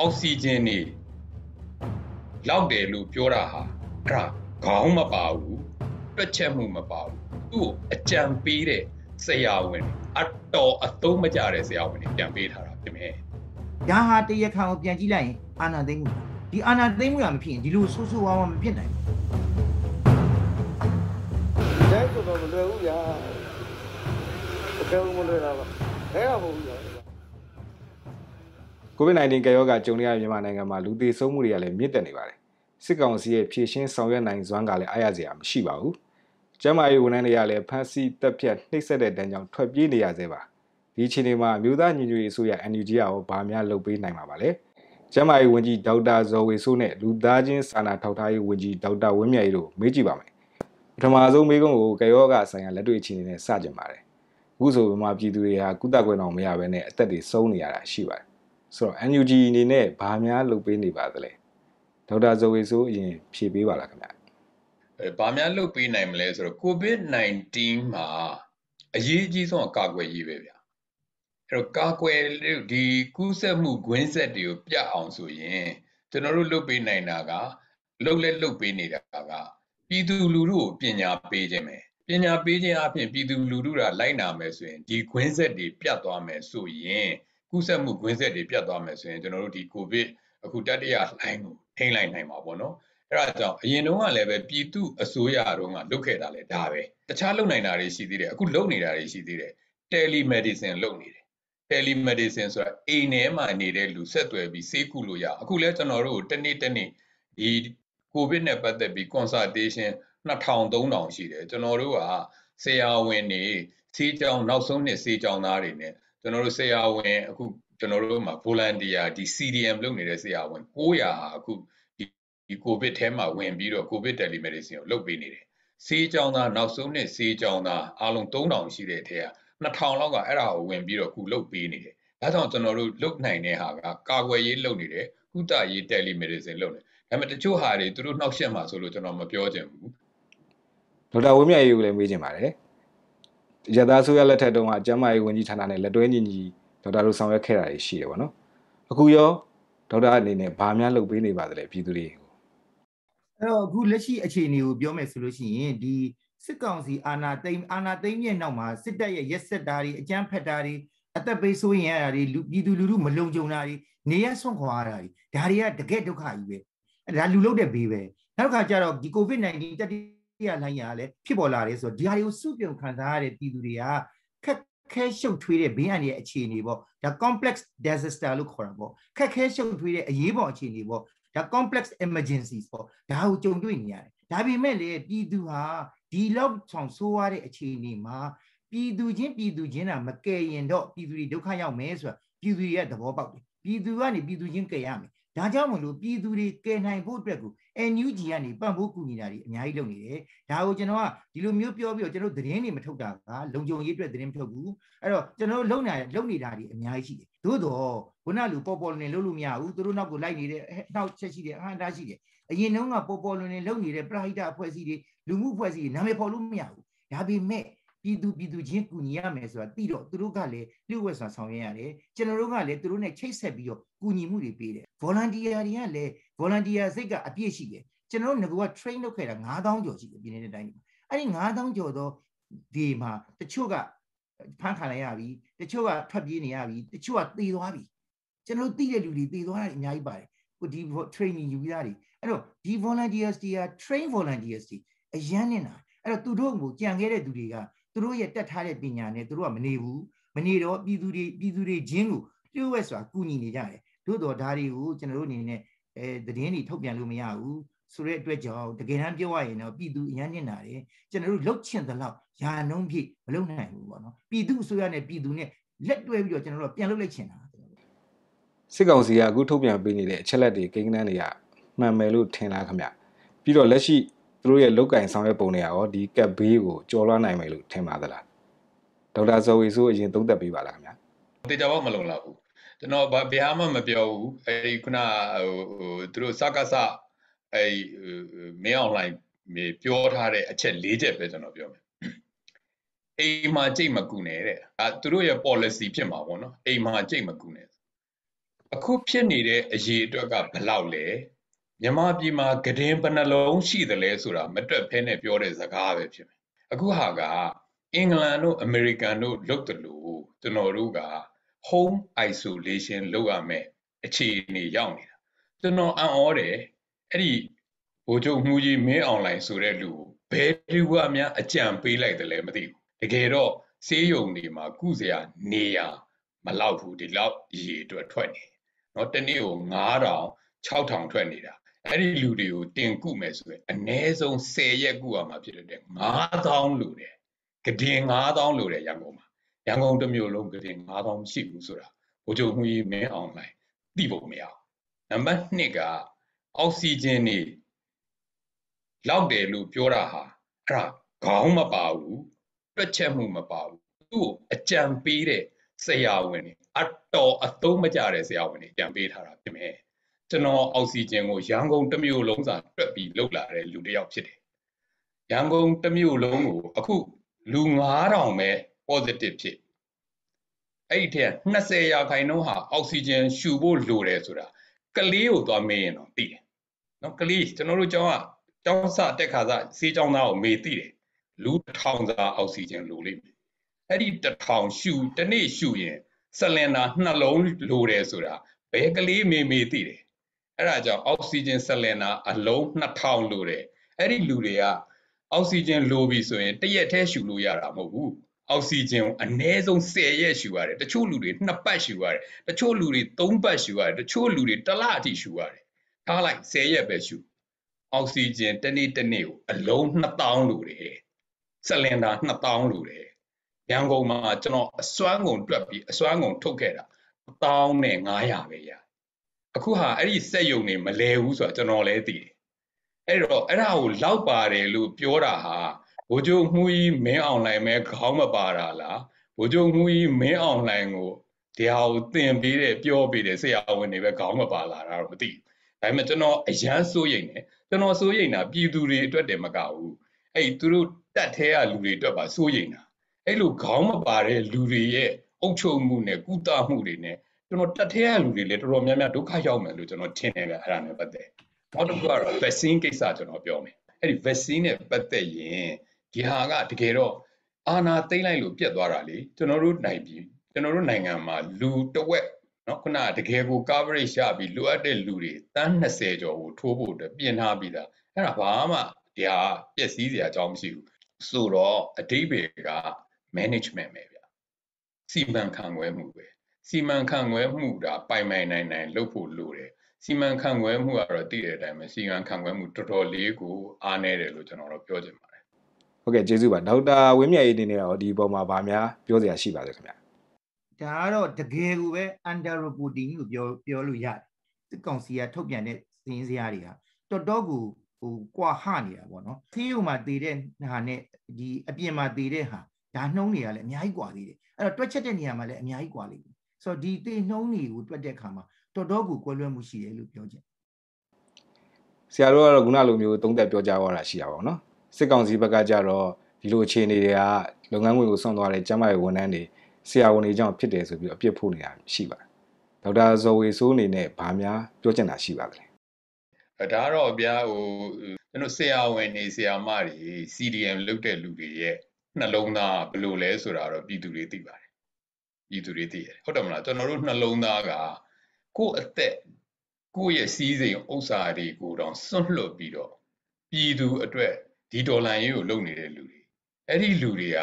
အောက်ဆီဂျင်နေလောက်တယ်လို့ပြောတာဟာအဲ့ဒါခေါင်းမပါဘူးတွက်ချက်မှုမပါဘူးသူ့ကိုအကြံပေးတဲ့ဆရာဝန်အတော်အသုံးမကျတဲ့ဆရာဝန်တွေပြန်ပေးထားတာဖြစ်မယ်ဒါဟာတရခံကိုပြန်ကြည့်လိုက်ရင်အာနာသိမ့်မှုဒီအာနာသိမ့်မှုကမဖြစ်ရင်ဒီလိုဆိုးဆိုးဝါးဝါမဖြစ်နိုင်ဘူးဒါဆိုတော့မလွယ်ဘူးညာအကယ်မလွယ်တာပါခဲရမဟုတ်ဘူးညာ COVID-19 ကရောဂါကြုံရတဲ့မြန်မာနိုင်ငံမှာလူသေဆုံးမှုတွေကလည်းမြင့်တက်နေပါတယ်စစ်ကောင်စီရဲ့ဖြည့်ရှင်းဆောင်ရွက်နိုင်စွမ်းကလည်းအားရစရာမရှိပါဘူးကျန်းမာရေးဝန်ထမ်းတွေကလည်းဖမ်းဆီးတပ်ဖြတ်နှိပ်စက်တဲ့တန်းကြောင့်ထွက်ပြေးနေရသေးပါဒီအချိန်တွေမှာမြို့သားညီညွတ်ရေးအစိုးရ NUG ရောဘာများလုပ်ပေးနိုင်မှာပါလဲကျန်းမာရေးဝန်ကြီးဒေါက်တာဇော်ဝေဆိုးနဲ့လူသားချင်းစာနာထောက်ထားရေးဝန်ကြီးဒေါက်တာဝင်းမြတ်ရေးတို့မေးကြည့်ပါမယ်ပထမဆုံးမေးခွန်းကိုကရောဂါဆိုင်ရာလက်တွေ့အခြေအနေနဲ့စကြင်ပါတယ်အခုဆိုမြန်မာပြည်သူတွေဟာကုသကွယ်တော်မရဘဲနဲ့အသက်တွေဆုံးနေရတာရှိပါတယ် ဆိုတော့ NUG အနေနဲ့ဘာများလုပ်ပေးနေပါသလဲဒေါက်တာဇော်ဝေဆိုးအရင်ဖြေပေးပါလားခင်ဗျအဲဘာများလုပ်ပေးနိုင်မလဲဆိုတော့ COVID-19 မှာအရေးအကြီးဆုံးအကာအကွယ်ရေးပဲဗျအဲ့တော့ကာကွယ်ဒီကူးစက်မှုဂွင်းဆက်တွေကိုပြအောင်ဆိုရင်ကျွန်တော်တို့လုပ်ပေးနိုင်တာကလှုပ်လက်လှုပ်ပေးနေတာကပြည်သူလူထုကိုပညာပေးခြင်းပဲပညာပေးခြင်းအပြင်ပြည်သူလူထုကလိုက်နာမယ်ဆိုရင်ဒီဂွင်းဆက်တွေပြတ်သွားမယ်ဆိုရင် ကူးစက်မှုဂွင်းဆက်တွေပြတ်သွားမယ်ဆိုရင်ကျွန်တော်တို့ဒီကိုဗစ်အခုတတိယလှိုင်းကိုထိန်းလိုက်နိုင်မှာပေါ့နော်အဲ့ဒါကြောင့်အရင်တုန်းကလည်းပဲပြည်သူအစိုးရတုန်းကလုပ်ခဲ့တာလည်းဒါပဲတခြားလုပ်နိုင်တာတွေရှိသေးတယ်အခုလုပ်နေတာတွေရှိသေးတယ် telemedicine လုပ်နေတယ် telemedicine ဆိုတာအိမ်ထဲမှာနေတဲ့လူဆက်သွယ်ပြီးဆေးကုလို့ရအခုလဲကျွန်တော်တို့တနေ့တနေ့ဒီကိုဗစ်နဲ့ပတ်သက်ပြီး consultation 2000 3000ရှိတယ်ကျွန်တော်တို့ကဆရာဝန်တွေဆေးကြောင်နောက်ဆုံးနှစ်ဆေးကြောင်သားတွေနဲ့ ကျွန်တော်တို့ဆရာဝန်အခုကျွန်တော်တို့မှာ volunteer ဒီ CDM လုပ်နေတဲ့ဆရာဝန်900အခုဒီဒီ COVID ထဲမှာဝင်ပြီးတော့ COVID telemedicine ကိုလုပ်ပေးနေတယ်ဆေးကြောင်သားနောက်ဆုံးနှစ်ဆေးကြောင်သားအားလုံး3000ရှိတဲ့အထက်က2000လောက်ကအဲ့ဒါကိုဝင်ပြီးတော့ခုလုပ်ပေးနေတယ်ဒါကြောင့်ကျွန်တော်တို့လုပ်နိုင်တဲ့ဟာကကာကွယ်ရေးလုပ်နေတယ်ကုသရေး telemedicine လုပ်နေဒါပေမဲ့တချို့ဟာတွေသူတို့နှောက်ယှက်မှာဆိုလို့ကျွန်တော်မပြောချင်ဘူးဒေါက်တာဝင်းမြတ်ရေးကိုလည်းမေးချင်ပါတယ် ရသားဆိုရလက်ထက်တုန်းကကျန်းမာရေးဝန်ကြီးဌာနနဲ့လက်တွဲညီညီဒေါက်တာတို့ဆောင်ရွက်ခဲ့တာရှိတယ်ပေါ့နော်အခုရောဒေါက်တာအနေနဲ့ဘာများလုပ်ပေးနေပါသလဲပြည်သူတွေကိုအဲ့တော့အခုလက်ရှိအခြေအနေကိုပြောမယ်ဆိုလို့ရှိရင်ဒီစစ်ကောင်စီအာဏာသိမ်းအာဏာသိမ်းရဲ့နောက်မှာစစ်တပ်ရဲ့ရက်စက်တာတွေအကြမ်းဖက်တာတွေအသက်ပေးဆိုးရင်ရတာတွေပြည်သူလူထုမလုံခြုံတာတွေနေရဆွန့်ခွာရတာတွေဒါတွေကတကယ်ဒုက္ခကြီးပဲဒါလူလုတဲ့ဘေးပဲနောက်တစ်ခါကျတော့ဒီ COVID-19 တတိ ယလိုင်းရလည်းဖြစ်ပေါ်လာတယ်ဆိုတော့ဒီဟာတွေကိုစုပြုံခံစားရတဲ့ပြည်သူတွေကခက်ခဲရှုပ်ထွေးတဲ့ဘေးအန္တရာယ်အခြေအနေပေါ့ဒါ complex disaster လို့ခေါ်တာပေါ့ခက်ခဲရှုပ်ထွေးတဲ့အရေးပေါ်အခြေအနေပေါ့ဒါ complex emergencies ပေါ့ဒါကိုကြုံတွေ့နေရတယ်ဒါပေမဲ့လေပြည်သူဟာဒီလောက်ဆောင်ဆိုးရတဲ့အခြေအနေမှာပြည်သူချင်းပြည်သူချင်းတာမကယ်ရင်တော့ပြည်သူတွေဒုက္ခရောက်မယ်ဆိုတာပြည်သူတွေရဲ့သဘောပေါက်တယ်ပြည်သူကနေပြည်သူချင်းကယ်ရမယ် ဒါကြောင့်မလို့ပြည်သူတွေကယ်နိုင်ဖို့အတွက်ကို NUG ကနေပံ့ပိုးကူညီတာတွေအများကြီးလုပ်နေတယ်ဒါကိုကျွန်တော်ကဒီလိုမျိုးပြောပြီးတော့ကျွန်တော်သတင်းတွေမထုတ်တာကလုံခြုံရေးအတွက်သတင်းမထုတ်ဘူးအဲ့တော့ကျွန်တော်လုံနေတာလုံနေတာတွေအများကြီးရှိတယ်သို့တော့ခုနလူပေါ်ပေါ်လွင်လုပ်လို့မရဘူးသူတို့နောက်ကိုလိုက်နေတဲ့နောက်ချက်ရှိတယ်အဟန္တာရှိတယ်အရင်တုန်းကပေါ်ပေါ်လွင်လွင်လုပ်နေတဲ့ပရိဟိတအဖွဲ့အစည်းတွေလူမှုအဖွဲ့အစည်းတွေနာမည်ပေါ်လို့မရဘူးဒါပေမဲ့ ပြည်သူပြည်သူချင်းကူညီရမယ်ဆိုတာသိတော့သူတို့ကလည်းလျှို့ဝှက်စွာဆောင်ရွက်ရတယ်ကျွန်တော်တို့ကလည်းသူတို့နဲ့ချိတ်ဆက်ပြီးတော့ကူညီမှုတွေပေးတယ် volunteer တွေကလည်း volunteer စိတ်ကအပြည့်ရှိတယ်ကျွန်တော်တို့ငက train လုပ်ခဲ့တာ9000ကျော်ရှိတယ်ပြည်နေတဲ့တိုင်းအဲ့ဒီ9000ကျော်သောဒီမှာတချို့ကဖမ်းခံလိုက်ရပြီတချို့ကထွက်ပြေးနေရပြီတချို့ကသေသွားပြီကျွန်တော်သိတဲ့လူတွေသေသွားတာအများကြီးပါတယ်ကိုဒီ training ယူပြီးသားတွေအဲ့တော့ဒီ volunteers တွေက train volunteers တွေအရန်နေတာအဲ့တော့သူတို့ကိုကြံခဲ့တဲ့သူတွေက သူတို့ရဲ့တက်ထားတဲ့ပညာနဲ့သူတို့ကမနေဘူးမနေတော့ပြည်သူတွေပြည်သူတွေချင်းကိုလျှို့ဝှက်စွာကူညီနေကြတယ်တို့တော့ဒါတွေကိုကျွန်တော်တို့အနေနဲ့အဲသတင်းတွေထုတ်ပြန်လို့မရဘူးဆိုတဲ့အတွက်ကြောင့်တကယ်တမ်းပြောရရင်တော့ပြည်သူအញ្ញညင်တာတယ်ကျွန်တော်တို့လှုပ်ချင်သလောက်ယာနှုံးဖြစ်မလုပ်နိုင်ဘူးပေါ့နော်ပြည်သူအစိုးရနဲ့ပြည်သူနဲ့လက်တွဲပြီးတော့ကျွန်တော်တို့ပြန်လုပ်လိုက်ချင်တာစစ်ကောင်စီကအခုထုတ်ပြန်ပေးနေတဲ့အချက်လက်တွေကိန်းဂဏန်းတွေကမှန်မယ်လို့ထင်လားခင်ဗျပြီးတော့လက်ရှိသူ တို့ရဲ့လောက်ကင်ဆောင်ရွက်ပုံတွေကရောဒီကပ်ဘေးကိုကျော်လွှားနိုင်မယ်လို့ထင်ပါသလားဒေါက်တာဇော်ဝေဆိုးအရင်သုံးသပ်ပေးပါလားခင်ဗျတေချာဘောမလုံလောက်ဘူးကျွန်တော်ဘာဘယ်မှမပြောဘူးအဲဒီခုနဟိုသူတို့စကားစအဲမင်းအွန်လိုင်းပြောထားတဲ့အချက်၄ချက်ပဲကျွန်တော်ပြောမယ်အိမ်မှာကြိတ်မကူနဲ့တဲ့အဲသူတို့ရဲ့ policy ဖြစ်မှာပေါ့နော်အိမ်မှာကြိတ်မကူနဲ့အခုဖြစ်နေတဲ့အရေးအတွက်ကဘယ်လောက်လဲ မြန်မာပြည်မှာဂဒင်းဘယ်နှလုံးရှိသလဲဆိုတာမတွက်ဖဲနဲ့ပြောတဲ့စကားပဲဖြစ်မယ်အခုဟာကအင်္ဂလန်တို့အမေရိကန်တို့လုပ်တယ်လို့ကျွန်တော်တို့က home isolation လုပ်ရမယ်အခြေအနေရောက်နေတာကျွန်တော်အံ့ဩတယ်အဲ့ဒီဘိုးချုပ်မှုကြီးမင်းအွန်လိုင်းဆိုတဲ့လူကိုဘယ်သူကများအကြံပေးလိုက်တယ်လဲမသိဘူးတကယ်တော့စေးရုံတွေမှာကုစရာနေရမလောက်ဘူးဒီလောက်ရေအတွက်ထွက်နေเนาะတနေ့ကို9000 6000ထွက်နေတာ အဲ့ဒီလူတွေကိုတင်ကုမယ်ဆိုရင်အ ਨੇ ဆုံး10ရက်ကုရမှာဖြစ်တဲ့9000လူတယ်ကဒင်9000လူတယ်ရန်ကုန်မှာရန်ကုန်တစ်မြို့လုံးကဒင်9000ရှိဘူးဆိုတာဘိုးချုပ်မှုကြီးမင်းအွန်လိုင်းသိဖို့မရဘူးနံပါတ်2ကအောက်ဆီဂျင်နေလောက်တယ်လို့ပြောတာဟာအဲ့ဒါခေါင်းမပါဘူးတွက်ချက်မှုမပါဘူးသူ့ကိုအကြံပေးတဲ့ဆရာဝန်တွေအတော်အသုံးမကျတဲ့ဆရာဝန်တွေကြံပေးထားတာဖြစ်မယ် ကျွန်တော်အောက်ဆီဂျင်ကိုရန်ကုန်တစ်မြို့လုံးစာတွက်ပြီးလောက်လာတဲ့လူတစ်ယောက်ဖြစ်တယ်ရန်ကုန်တစ်မြို့လုံးကိုအခုလူ9000ပဲ positive ဖြစ်အဲ့ဒီထက်20ရာခိုင်နှုန်းဟာအောက်ဆီဂျင်ရှူဖို့လိုတယ်ဆိုတာကလေးကိုသွားမေးရင်တော့သိတယ်နော်ကလေးကျွန်တော်တို့ကျောင်းကကျောင်းစတက်ခါစားစေးကျောင်းသားကိုမေးသိတယ်လူ1000စာအောက်ဆီဂျင်လိုလိမ့်မယ်အဲ့ဒီ1000ရှူတနေ့ရှူရင်ဆလင်ဒါနှလုံးလိုတယ်ဆိုတာဘယ်ကလေးမေးမေးသိတယ် အဲ့ဒါကြောင့်အောက်ဆီဂျင်ဆလင်ဒါအလုံး2000လိုတယ်အဲ့ဒီလူတွေကအောက်ဆီဂျင်လိုပြီဆိုရင်တရက်တည်းရှူလို့ရတာမဟုတ်ဘူးအောက်ဆီဂျင်ကိုအနည်းဆုံး10ရက်ရှူရတယ်တချို့လူတွေ2ပတ်ရှူရတယ်တချို့လူတွေ3ပတ်ရှူရတယ်တချို့လူတွေတစ်လအထိရှူရတယ်ထားလိုက်10ရက်ပဲရှူအောက်ဆီဂျင်တစ်နေ့တစ်နေ့ကိုအလုံး2000လိုတယ်ဆလင်ဒါ2000လိုတယ်ရန်ကုန်မှာကျွန်တော်အစွမ်းကုန်တွက်ပြီးအစွမ်းကုန်ထုတ်ခဲ့တာ1500ပဲရ အခုဟာအဲ့ဒီစက်ယုံနေမလဲဘူးဆိုတာကျွန်တော်လည်းသိတယ်အဲ့တော့အဲ့ဒါကိုလောက်ပါတယ်လို့ပြောတာဟာဘိုးချုပ်မှုကြီးမင်းအောင်လိုင်မဲခေါင်းမပါတာလားဘိုးချုပ်မှုကြီးမင်းအောင်လိုင်ကိုတရားကိုသင်ပေးတယ်ပြောပေးတယ်ဆရာဝန်တွေပဲခေါင်းမပါလာတာတော့မသိဘူးဒါပေမဲ့ကျွန်တော်အရန်စိုးရိမ်တယ်ကျွန်တော်စိုးရိမ်တာပြည်သူတွေအတွက်တည်းမကဘူးအဲ့သူတို့တတ်သေးရလူတွေအတွက်ပါစိုးရိမ်တာအဲ့လိုခေါင်းမပါတဲ့လူတွေရဲ့အုပ်ချုပ်မှုနဲ့ကုသမှုတွေနဲ့ ကျွန်တော်တတ်သေးရလူတွေလည်းတော်တော်များများဒုက္ခရောက်မယ်လို့ကျွန်တော်ထင်တယ်ဗျအဲ့ဒါနဲ့ပတ်သက်နောက်တစ်ခုကတော့ vaccine ကိစ္စကျွန်တော်ပြောမယ်အဲ့ဒီ vaccine နဲ့ပတ်သက်ရင်ဒီဟာကတကယ်တော့အာနာသိမ့်လိုက်လို့ပြတ်သွားတာလေကျွန်တော်တို့နိုင်ပြီကျွန်တော်တို့နိုင်ငံမှာလူတဝက်နော်ခုနတကယ်ကို coverage ရပြီးလိုအပ်တဲ့လူတွေတန်း20ကျော်ကိုထိုးဖို့အတွက်ပြင်ထားပြီးသားအဲ့ဒါဘာမှဒီဟာပျက်စီးစရာအကြောင်းမရှိဘူးဆိုတော့အတိပ္ပယ်က management ပဲဗျစီမံခန့်ခွဲမှုပဲ စီမံခန့်ခွဲမှုဒါပိုင်ပိုင်နိုင်နိုင်လုပ်ဖို့လိုတယ်စီမံခန့်ခွဲမှုကတော့တည်တဲ့အတိုင်းပဲစီမံခန့်ခွဲမှုတော်တော်လေးကိုအားနည်းတယ်လို့ကျွန်တော်တို့ပြောချင်ပါတယ်ဟုတ်ကဲ့ကျေးဇူးပါဒေါက်တာဝင်းမြတ်ရေးအနေနဲ့ရောဒီပေါ်မှာဗာများပြောစရာရှိပါသေးခင်ဗျာဒါကတော့တကယ်ကိုပဲ under reporting လို့ပြောပြောလို့ရတယ်စစ်ကောင်စီကထုတ်ပြန်တဲ့စင်းစရာတွေဟာတော်တော်ကိုဟိုကွာဟနေတာပေါ့နော်သီးရုံမှာတည်တဲ့ဟာနဲ့ဒီအပြင်မှာတည်တဲ့ဟာဒါနှုံးတွေကလည်းအများကြီးကွာသေးတယ်အဲ့တော့တွက်ချက်တဲ့နေရာမှာလည်းအများကြီးကွာလိမ့်မယ် ဆိုတော့ဒီတည်နှုံးတွေကိုတွက်တဲ့အခါမှာတော်တော်ကိုကွဲလွဲမှုရှိတယ်လို့ပြောချင်ဆရာတို့ကတော့ခုနလိုမျိုးသုံးသက်ပြောကြားသွားတာရှိတာပေါ့နော်စစ်ကောင်စီဘက်ကကြတော့ဒီလိုအခြေအနေတွေကလုပ်ငန်းဝင်ကိုဆွန့်သွားတဲ့ကျန်းမာရေးဝန်ထမ်းတွေဆရာဝန်တွေကြောင့်ဖြစ်တယ်ဆိုပြီးအပြစ်ဖို့နေတာရှိပါတယ်ဒေါက်တာဇော်ဝေဆိုးအနေနဲ့ဗာများပြောချင်တာရှိပါသလဲဒါတော့ဗျာဟိုကျွန်တော်ဆရာဝန်နေဆရာမတွေ CDM လုပ်တဲ့လူတွေရဲ့နှလုံးသားဘယ်လိုလဲဆိုတာတော့ပြည်သူတွေသိပါတယ် ပြည်သူတွေသိရတယ်ဟုတ်တယ်မလားကျွန်တော်တို့နှလုံးသားကကိုယ့်အသက်ကိုယ့်ရဲ့စီးစိမ်ဥစ္စာတွေကိုတော့စွန့်လွတ်ပြီးတော့ပြည်သူအတွက်ဒီဒေါ်လာရေးကိုလုပ်နေတဲ့လူတွေအဲ့ဒီလူတွေက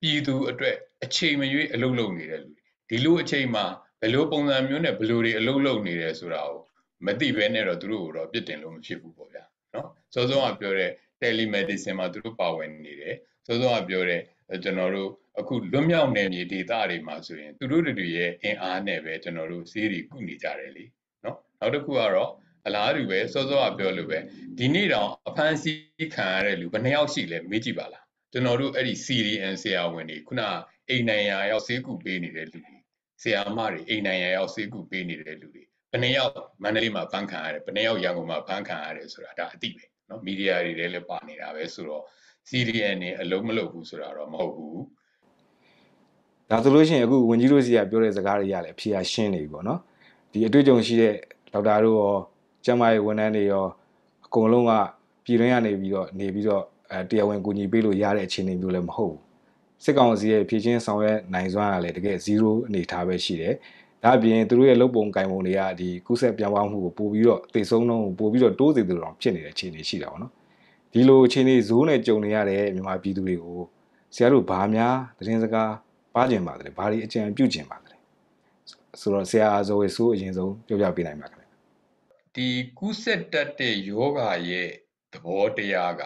ပြည်သူအတွက်အချိန်မရွေးအလုပ်လုပ်နေတဲ့လူတွေဒီလိုအချိန်မှာဘယ်လိုပုံစံမျိုးနဲ့ဘယ်လိုတွေအလုပ်လုပ်နေတယ်ဆိုတာကိုမသိဘဲနဲ့တော့သူတို့ကိုတော့ပြစ်တင်လို့မဖြစ်ဘူးပေါ့ဗျာနော်စောစောကပြောတဲ့ telemedicine မှာသူတို့ပါဝင်နေတယ်စောစောကပြောတဲ့ ကျွန်တော်တို့အခုလွတ်မြောက်နယ်မြေဒေသတွေမှာဆိုရင်သူတို့တွေရဲ့အင်အားနဲ့ပဲကျွန်တော်တို့ဈေးတွေကုနေကြတယ်လေနော်နောက်တစ်ခုကတော့အလားတူပဲစောစောကပြောလို့ပဲဒီနေ့တောင်အဖမ်းဆီးခံရတဲ့လူဘယ်နှယောက်ရှိလဲမေးကြည့်ပါလားကျွန်တော်တို့အဲ့ဒီ CDN ဆရာဝန်တွေခုနအိမ်နိုင်ရာရောက်ဈေးကုပေးနေတဲ့လူတွေဆရာမတွေအိမ်နိုင်ရာရောက်ဈေးကုပေးနေတဲ့လူတွေဘယ်နှယောက်မန္တလေးမှာဖမ်းခံရတယ်ဘယ်နှယောက်ရန်ကုန်မှာဖမ်းခံရတယ်ဆိုတာဒါအတိပဲနော်မီဒီယာတွေလည်းပါနေတာပဲဆိုတော့ CDN နေအလုံးမလုပ်ဘူးဆိုတာတော့မဟုတ်ဘူးဒါဆိုလို့ရှိရင်အခုဝင်ကြီးတို့စီကပြောတဲ့စကားတွေရလဲအဖြေရှင်းနေပြီပေါ့နော်ဒီအတွေ့အကြုံရှိတဲ့ဒေါက်တာတို့ရောကျန်းမာရေးဝန်ထမ်းတွေရောအကုန်လုံးကပြည်တွင်းကနေပြီးတော့နေပြီးတော့အဲတရားဝင်ကူညီပေးလို့ရတဲ့အခြေအနေမျိုးလည်းမဟုတ်ဘူးစစ်ကောင်စီရဲ့ဖြည့်ချင်းဆောင်ရွက်နိုင်စွမ်းကလည်းတကယ်0အနေထားပဲရှိတယ်ဒါအပြင်သူတို့ရဲ့လုပ်ပုံကင်ပုံတွေကဒီကုဆက်ပြောင်းသွားမှုကိုပို့ပြီးတော့သိဆုံးတော့ပို့ပြီးတော့တိုးစေသူတော်ဖြစ်နေတဲ့အခြေအနေရှိတာပေါ့နော် ဒီလိုအခြေအနေဇိုးနဲ့ကြုံနေရတဲ့မြန်မာပြည်သူတွေကိုဆရာတို့ဘာများသတင်းစကားပါကျင်ပါတယ်ဘာတွေအကြံပြုကျင်ပါတယ်ဆိုတော့ဆရာဇော်ဝေဆိုးအရင်ဆုံးပြောပြပေးနိုင်ပါခင်ဗျဒီကုဆက်တက်တဲ့ယောဂရဲ့သဘောတရားက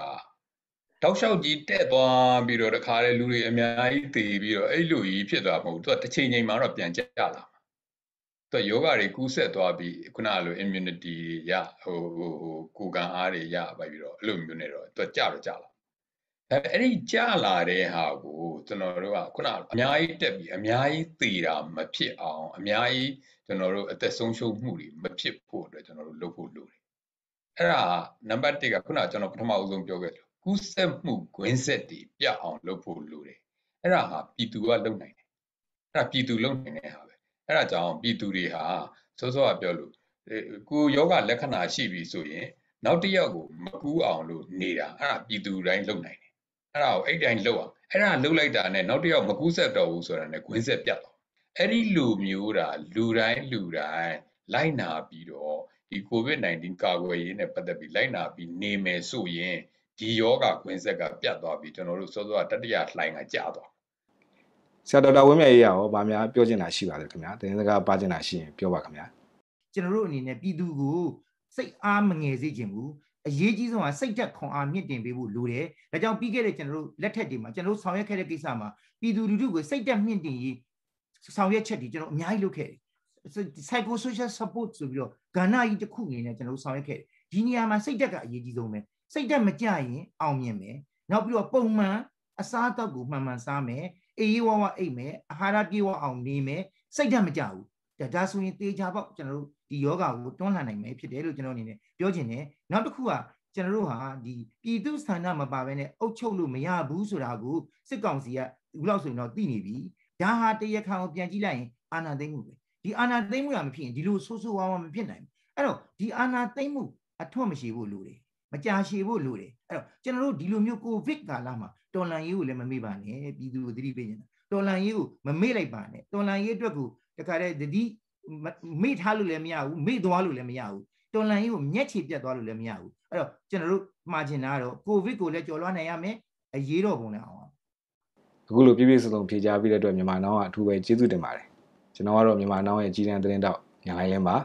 တောက်လျှောက်ကြီးတက်သွားပြီးတော့တခါလေလူတွေအများကြီးတည်ပြီးတော့အဲ့လိုကြီးဖြစ်သွားမဟုတ်ဘူးသူကတစ်ချိန်ချိန်မှာတော့ပြန်ကျလာ မှာသူကယောဂတွေကူးဆက်သွားပြီးခုနလို immunity ရဟိုဟိုဟိုကိုယ်ခံအားတွေရပါပြီးတော့အဲ့လိုမျိုးနေတော့သူကကြတော့ကြလာအဲအဲ့ဒီကြလာတဲ့ဟာကိုကျွန်တော်တို့ကခုနအများကြီးတက်ပြီးအများကြီးတည်တာမဖြစ်အောင်အများကြီးကျွန်တော်တို့အသက်ဆုံးရှုံးမှုတွေမဖြစ်ဖို့အတွက်ကျွန်တော်တို့လုပ်ဖို့လိုတယ်အဲ့ဒါနံပါတ်1ကခုနကျွန်တော်ပထမအဦးဆုံးပြောခဲ့တယ်ကူးဆက်မှုဂွင်းဆက်တွေပြအောင်လုပ်ဖို့လိုတယ်အဲ့ဒါဟာပြည်သူကလုပ်နိုင်တယ်အဲ့ဒါပြည်သူလုပ်နိုင်တဲ့ဟာပဲ အဲ့ဒါကြောင့်ပြည်သူတွေဟာစောစောကပြောလို့ကိုယောဂလက္ခဏာရှိပြီဆိုရင်နောက်တစ်ယောက်ကိုမကူးအောင်လို့နေတာအဲ့ဒါပြည်သူတိုင်းလုပ်နိုင်တယ်အဲ့ဒါကိုအဲ့တိုင်းလုပ်အောင်အဲ့ဒါလုပ်လိုက်တာနဲ့နောက်တစ်ယောက်မကူးဆက်တော့ဘူးဆိုတာနဲ့ဂွင်းဆက်ပြတ်တော့အဲ့ဒီလူမျိုးတာလူတိုင်းလူတိုင်းလိုက်နာပြီးတော့ဒီ COVID-19 ကာကွယ်ရေးနဲ့ပတ်သက်ပြီးလိုက်နာပြီးနေမယ်ဆိုရင်ဒီယောဂခွင်းဆက်ကပြတ်သွားပြီးကျွန်တော်တို့စောစောကတတိယလှိုင်းကကျသွား ဆရာဒေါက်တာဝင်းမြတ်ရေးရောဗာများပြောချင်တာရှိပါသေးခင်ဗျာတင်းစကားပါချင်တာရှိရင်ပြောပါခင်ဗျာကျွန်တော်တို့အနေနဲ့ပြည်သူကိုစိတ်အားမငယ်စေချင်ဘူးအရေးကြီးဆုံးကစိတ်ဓာတ်ခွန်အားမြင့်တင်ပေးဖို့လိုတယ်ဒါကြောင့်ပြီးခဲ့တဲ့ကျွန်တော်တို့လက်ထက်တွေမှာကျွန်တော်တို့ဆောင်ရွက်ခဲ့တဲ့ကိစ္စမှာပြည်သူလူထုကိုစိတ်ဓာတ်မြင့်တင်ရေးဆောင်ရွက်ချက်တွေကျွန်တော်အများကြီးလုပ်ခဲ့တယ် psycho social support ဆိုပြီးတော့ကဏ္ဍကြီးတစ်ခုအနေနဲ့ကျွန်တော်တို့ဆောင်ရွက်ခဲ့တယ်ဒီနေရာမှာစိတ်ဓာတ်ကအရေးကြီးဆုံးပဲစိတ်ဓာတ်မကြရင်အောင်မြင်မယ်နောက်ပြီးတော့ပုံမှန်အစားအသောက်ကိုမှန်မှန်စားမယ် အေးအေးဝဝအိတ်မယ်အာဟာရပြေဝအောင်နေမယ်စိတ်ဓာတ်မကြဘူးဒါဒါဆိုရင်တေချာပေါက်ကျွန်တော်တို့ဒီယောဂကိုတွန်းလှန်နိုင်မယ်ဖြစ်တယ်လို့ကျွန်တော်အနေနဲ့ပြောချင်တယ်နောက်တစ်ခုကကျွန်တော်တို့ဟာဒီပြည်သူဆန္ဒမပါဘဲနဲ့အုပ်ချုပ်လို့မရဘူးဆိုတာကိုစစ်ကောင်စီကဒီလောက်ဆိုရင်တော့သိနေပြီဒါဟာတရခံကိုပြန်ကြည့်လိုက်ရင်အာဏာသိမ်းမှုပဲဒီအာဏာသိမ်းမှုကမဖြစ်ရင်ဒီလိုဆိုးဆိုးဝါးဝါမဖြစ်နိုင်ဘူးအဲ့တော့ဒီအာဏာသိမ်းမှုအထွတ်မရှိဖို့လိုတယ်မကြာရှည်ဖို့လိုတယ်အဲ့တော့ကျွန်တော်တို့ဒီလိုမျိုးကိုဗစ်ကာလမှာ တော်လန်ရေးကိုလည်းမမေ့ပါနဲ့ပြည်သူကိုသတိပေးနေတာတော်လန်ရေးကိုမမေ့လိုက်ပါနဲ့တော်လန်ရေးအတွက်ကိုတခါတည်းတတိမေ့ထားလို့လည်းမရဘူးမေ့သွားလို့လည်းမရဘူးတော်လန်ရေးကိုမျက်ခြေပြတ်သွားလို့လည်းမရဘူးအဲ့တော့ကျွန်တော်တို့မှာချင်တာကတော့ကိုဗစ်ကိုလည်းကြော်လွှားနိုင်ရမယ်အရေးတော်ပုံလည်းအောင်အခုလိုပြည့်ပြည့်စုံစုံဖြေကြားပြီးတဲ့အတွက်မြန်မာနောင်ကအထူးပဲကျေးဇူးတင်ပါတယ်ကျွန်တော်ကတော့မြန်မာနောင်ရဲ့ကြီးတန်းသတင်းတောက်ညာလိုက်လင်းပါ